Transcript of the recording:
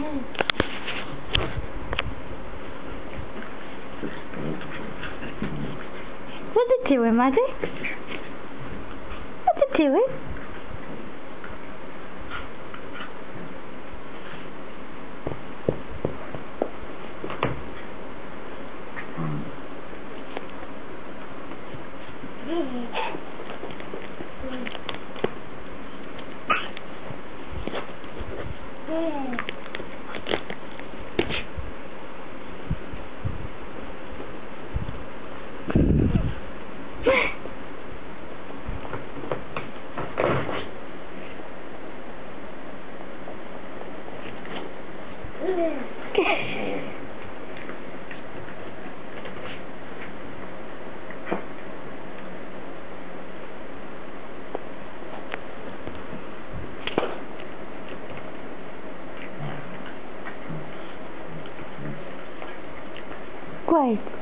What's it doing, Muddy? What's it doing? Yeah. Mm. Great.